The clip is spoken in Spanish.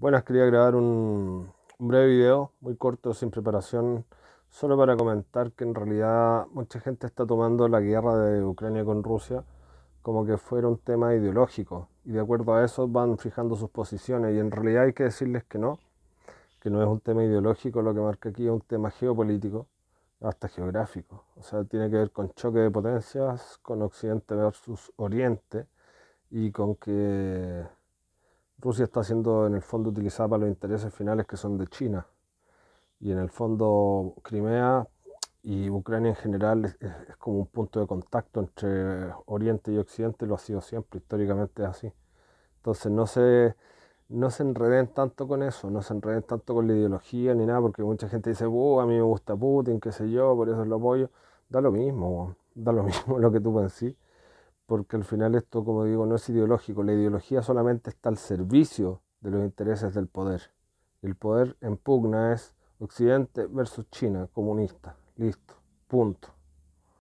Buenas, quería grabar un, un breve video, muy corto, sin preparación, solo para comentar que en realidad mucha gente está tomando la guerra de Ucrania con Rusia como que fuera un tema ideológico. Y de acuerdo a eso van fijando sus posiciones. Y en realidad hay que decirles que no, que no es un tema ideológico, lo que marca aquí es un tema geopolítico, hasta geográfico, o sea, tiene que ver con choque de potencias, con Occidente versus Oriente y con que Rusia está siendo en el fondo utilizada para los intereses finales que son de China. Y en el fondo Crimea y Ucrania en general es, como un punto de contacto entre Oriente y Occidente, lo ha sido siempre, históricamente es así. Entonces no se, no se enreden tanto con eso, no se enreden tanto con la ideología ni nada, porque mucha gente dice, uh, a mí me gusta Putin, qué sé yo, por eso lo apoyo. Da lo mismo, da lo mismo lo que tú pensís porque al final esto, como digo, no es ideológico. La ideología solamente está al servicio de los intereses del poder. El poder en pugna es Occidente versus China, comunista. Listo. Punto.